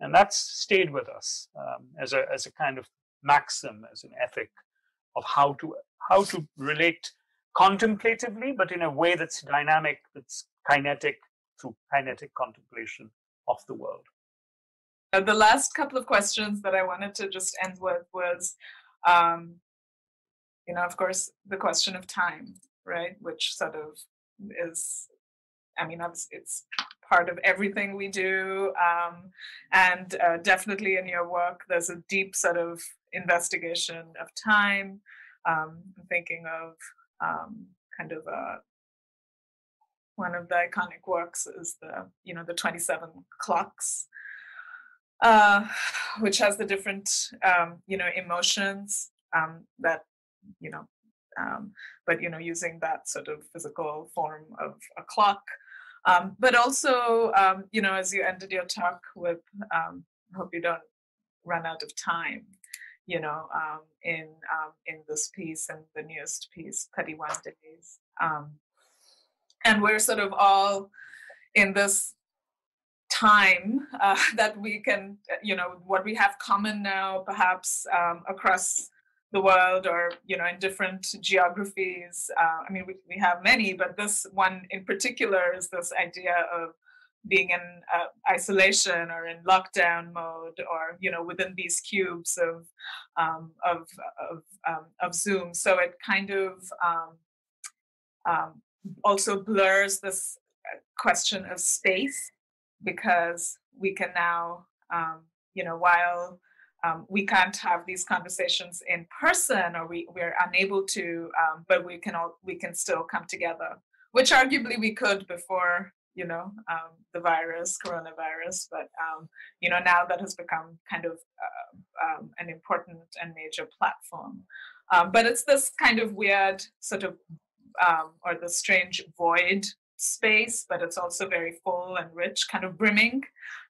And that's stayed with us um, as, a, as a kind of maxim, as an ethic of how to, how to relate contemplatively, but in a way that's dynamic, that's kinetic through kinetic contemplation of the world. Uh, the last couple of questions that I wanted to just end with was, um, you know, of course, the question of time right? Which sort of is, I mean, it's part of everything we do. Um, and uh, definitely in your work, there's a deep sort of investigation of time. Um, I'm thinking of um, kind of a, uh, one of the iconic works is the, you know, the 27 clocks. Uh, which has the different, um, you know, emotions um, that, you know, um, but you know, using that sort of physical form of a clock. Um, but also, um, you know, as you ended your talk with, um, hope you don't run out of time, you know, um, in um, in this piece and the newest piece, 31 Days. Um, and we're sort of all in this time uh, that we can, you know, what we have common now, perhaps um, across the world or, you know, in different geographies. Uh, I mean, we, we have many, but this one in particular is this idea of being in uh, isolation or in lockdown mode or you know within these cubes of um, of of, um, of zoom. So it kind of um, um also blurs this uh, question of space because we can now, um, you know, while um, we can't have these conversations in person or we, we're unable to, um, but we can all, we can still come together, which arguably we could before, you know, um, the virus, coronavirus, but, um, you know, now that has become kind of uh, um, an important and major platform. but it's this kind of weird sort of, or the strange void space, but it's also very full and rich, kind of brimming,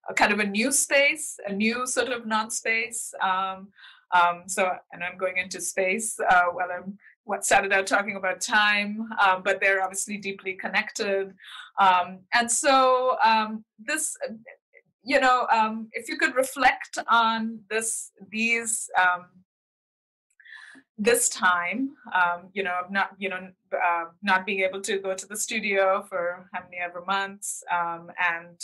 a kind of a new space, a new sort of non-space. Um, um, so, and I'm going into space uh, while I'm what started out talking about time, um, but they're obviously deeply connected. Um, and so um, this, you know, um, if you could reflect on this, these this time, um, you know, not, you know, uh, not being able to go to the studio for how many ever months, um, and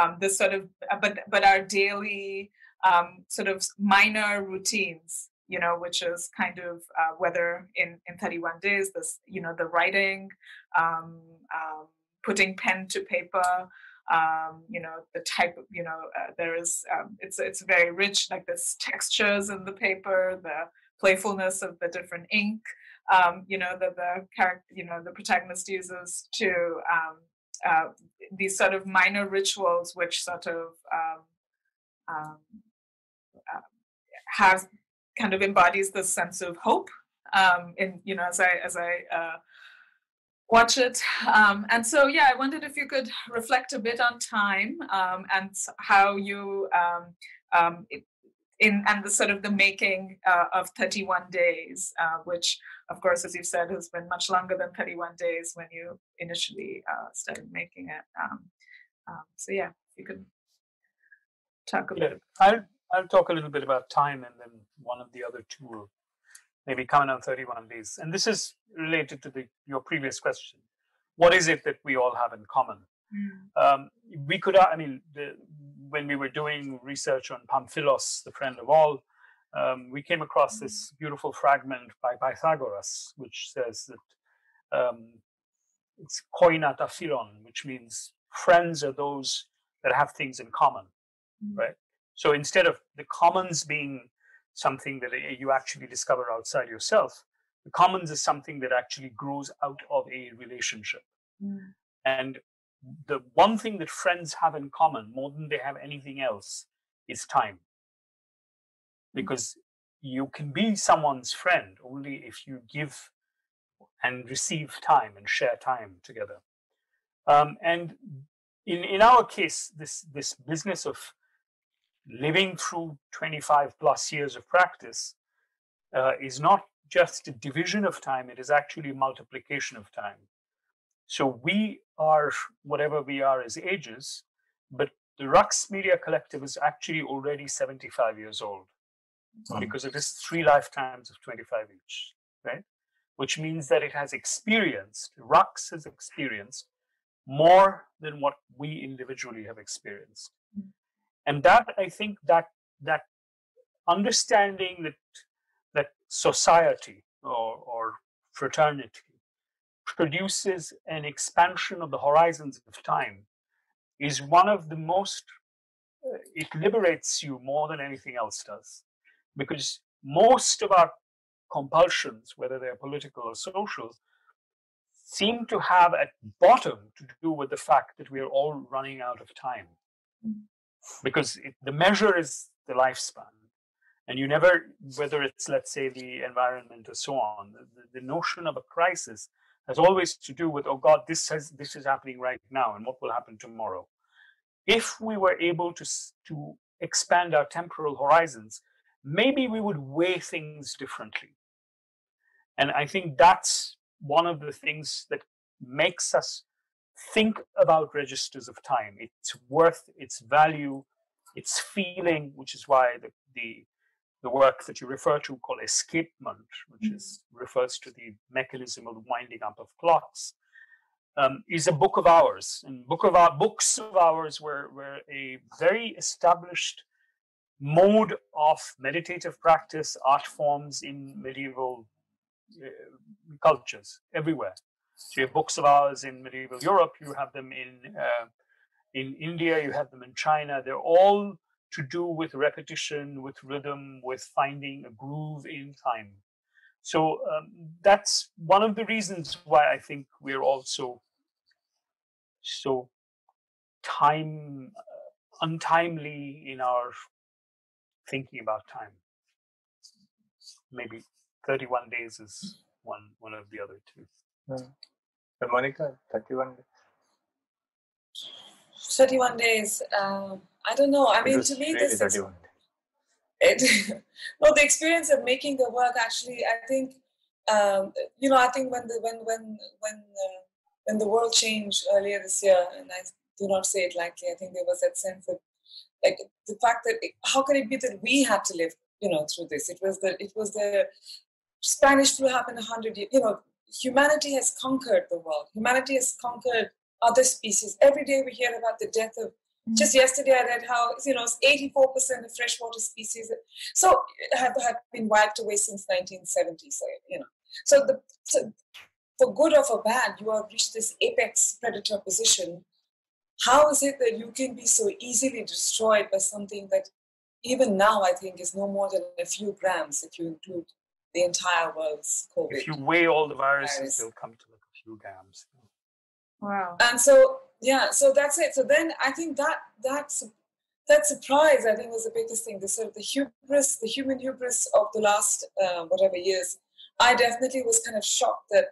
um, this sort of, but but our daily um, sort of minor routines, you know, which is kind of uh, whether in in 31 days, this, you know, the writing, um, um, putting pen to paper. Um, you know the type of you know uh, there is um, it's it's very rich like there's textures in the paper the playfulness of the different ink, um, you know, that the character, you know, the protagonist uses to um, uh, these sort of minor rituals, which sort of uh, have kind of embodies this sense of hope. Um, in you know, as I as I uh, watch it. Um, and so, yeah, I wondered if you could reflect a bit on time um, and how you um, um it, in and the sort of the making uh, of 31 days, uh, which of course, as you've said, has been much longer than 31 days when you initially uh, started making it. Um, um, so yeah, you could talk a yeah, bit. I'll I'll talk a little bit about time, and then one of the other two will maybe comment on 31 days. And this is related to the your previous question. What is it that we all have in common? Mm. Um, we could, I mean, the, when we were doing research on Pamphilos, the friend of all, um, we came across this mm. beautiful fragment by Pythagoras, which says that um, it's koinata philon, which means friends are those that have things in common, mm-hmm. right? So instead of the commons being something that you actually discover outside yourself, the commons is something that actually grows out of a relationship. Mm. And the one thing that friends have in common more than they have anything else is time. Because you can be someone's friend only if you give and receive time and share time together. Um, and in, in our case, this, this business of living through 25 plus years of practice uh, is not just a division of time, it is actually multiplication of time. So we are whatever we are as ages, but the Raqs Media Collective is actually already 75 years old mm-hmm. because it is three lifetimes of 25 each, right? Which means that it has experienced, Raqs has experienced more than what we individually have experienced. And that, I think, that that understanding that that society or, or fraternity produces an expansion of the horizons of time is one of the most uh, it liberates you more than anything else does because most of our compulsions whether they're political or social seem to have at bottom to do with the fact that we are all running out of time mm. Because it, the measure is the lifespan And you never, whether it's, let's say, the environment or so on, the, the notion of a crisis has always to do with, oh God, this, has, this is happening right now, and what will happen tomorrow. If we were able to, to expand our temporal horizons, maybe we would weigh things differently. And I think that's one of the things that makes us think about registers of time, its worth, its value, its feeling, which is why the, the, the work that you refer to called escapement, which mm-hmm. is refers to the mechanism of winding up of clocks, um, is a book of hours. And book of our books of hours were, were a very established mode of meditative practice, art forms in medieval uh, cultures everywhere. So you have books of hours in medieval Europe, you have them in uh, in India, you have them in China. They're all to do with repetition, with rhythm, with finding a groove in time. So um, that's one of the reasons why I think we're also so time uh, untimely in our thinking about time. Maybe 31 days is one one of the other two. Monica, 31 days. 31 days. Um, I don't know. I mean, to me, this is. It, well, the experience of making the work actually, I think, um, you know, I think when the when when when uh, when the world changed earlier this year, and I do not say it lightly, I think there was that sense of like the fact that it, how can it be that we had to live, you know, through this? It was the it was the Spanish flu happened a hundred years. You know, humanity has conquered the world. Humanity has conquered other species. Every day we hear about the death of. Mm-hmm. Just yesterday, I read how you know 84% of freshwater species so have, have been wiped away since 1970. So you know, so the so for good or for bad, you have reached this apex predator position. How is it that you can be so easily destroyed by something that even now I think is no more than a few grams if you include the entire world's COVID. If you weigh all the viruses, virus. they'll come to like a few grams. Wow. And so yeah, so that's it. So then I think that that's that surprise I think was the biggest thing. The sort of the hubris, the human hubris of the last uh, whatever years. I definitely was kind of shocked that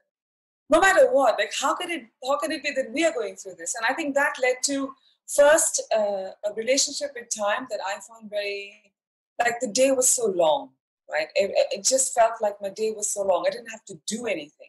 no matter what, like how could it how could it be that we are going through this? And I think that led to first uh, a relationship with time that I found very like the day was so long right? It, it, just felt like my day was so long. I didn't have to do anything.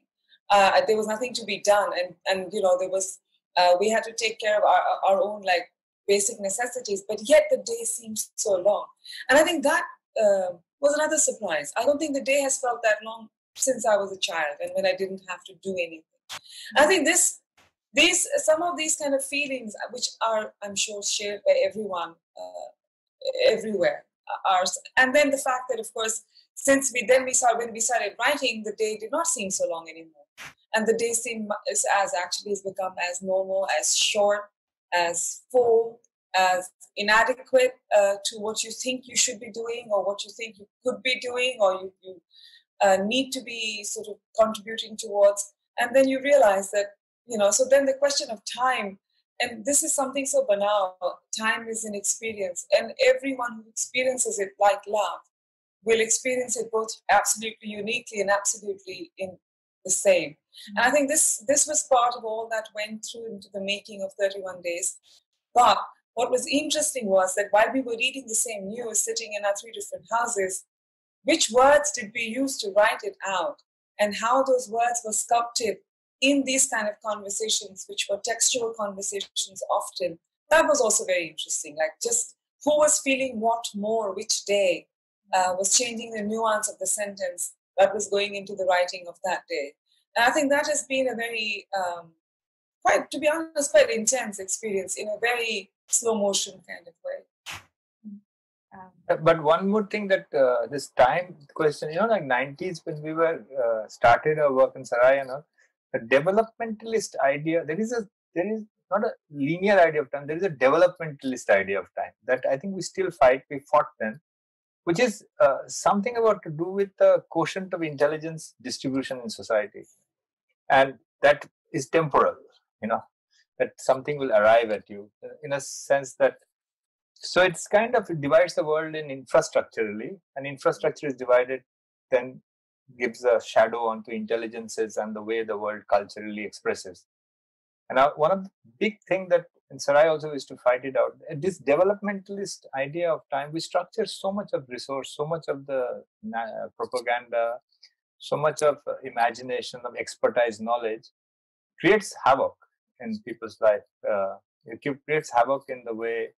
Uh, there was nothing to be done, and and you know there was uh, we had to take care of our our own like basic necessities, but yet the day seems so long. And I think that uh, was another surprise. I don't think the day has felt that long since I was a child and when I didn't have to do anything. I think this these some of these kind of feelings which are i'm sure shared by everyone uh, everywhere ours. And then the fact that, of course, since we then we saw when we started writing, the day did not seem so long anymore, and the day seemed as actually has become as normal, as short, as full, as inadequate uh, to what you think you should be doing, or what you think you could be doing, or you, you uh, need to be sort of contributing towards. And then you realize that you know. So then the question of time and this is something so banal. Time is an experience, and everyone who experiences it like love will experience it both absolutely uniquely and absolutely in the same. Mm-hmm. And I think this this was part of all that went through into the making of 31 Days. But what was interesting was that while we were reading the same news, sitting in our three different houses, which words did we use to write it out, and how those words were sculpted in these kind of conversations, which were textual conversations often, that was also very interesting. Like just who was feeling what more, which day, uh, was changing the nuance of the sentence that was going into the writing of that day. And I think that has been a very, um, quite, to be honest, quite intense experience in a very slow motion kind of way. But one more thing that uh, this time question, you know, like 90s when we were uh, started our work in all, the developmentalist idea there is a there is not a linear idea of time there is a developmentalist idea of time that i think we still fight we fought then which is uh, something about to do with the quotient of intelligence distribution in society and that is temporal you know that something will arrive at you uh, in a sense that so it's kind of it divides the world in infrastructurally, and infrastructure is divided, then gives a shadow onto intelligences and the way the world culturally expresses. And now, one of the big thing that Sarai also is to fight it out. This developmentalist idea of time, we structure so much of resource, so much of the propaganda, so much of imagination, of expertise, knowledge, creates havoc in people's life. Uh, it creates havoc in the way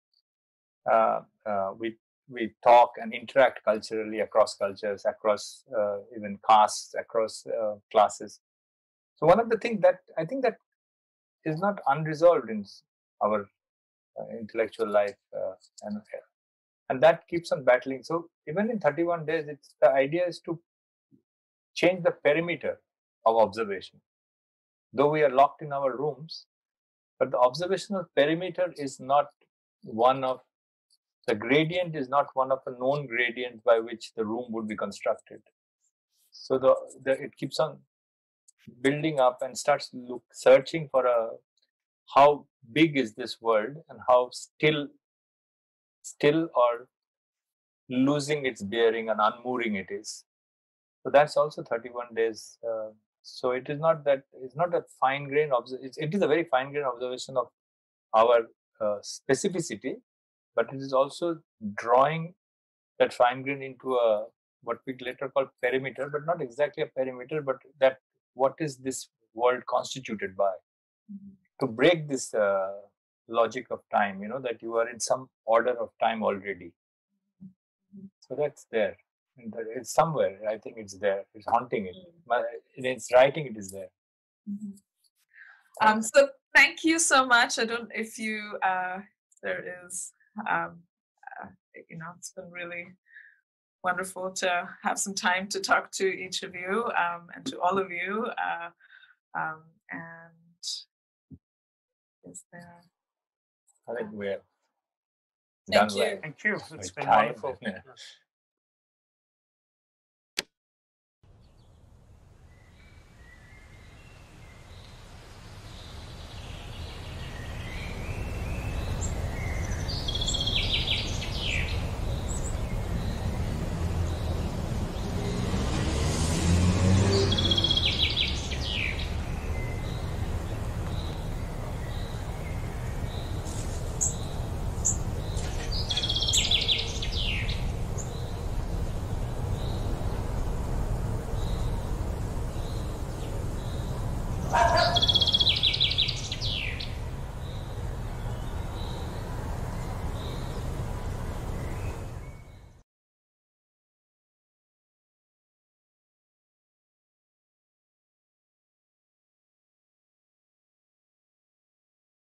uh, uh, we we talk and interact culturally across cultures, across uh, even castes, across uh, classes. So one of the things that I think that is not unresolved in our uh, intellectual life and and that keeps on battling. So even in 31 days, it's the idea is to change the perimeter of observation. Though we are locked in our rooms, but the observational perimeter is not one of the gradient is not one of the known gradients by which the room would be constructed. So the, the it keeps on building up and starts look searching for a how big is this world and how still still or losing its bearing and unmooring it is. So that's also 31 days. Uh, so it is not that it's not a fine grain observation. It is a very fine grain observation of our uh, specificity, but it is also drawing that fine grain into a what we later call perimeter, but not exactly a perimeter, but that what is this world constituted by? Mm-hmm. To break this uh, logic of time, you know, that you are in some order of time already. Mm-hmm. So that's there. It's somewhere. I think it's there. It's haunting it. Mm-hmm. In its writing, it is there. Mm-hmm. Um, so thank you so much. I don't if you uh, there is um, uh, you know, it's been really wonderful to have some time to talk to each of you um, and to all of you. Uh, um, and is there? I think we're Thank you. Thank you. It's been wonderful. Yeah.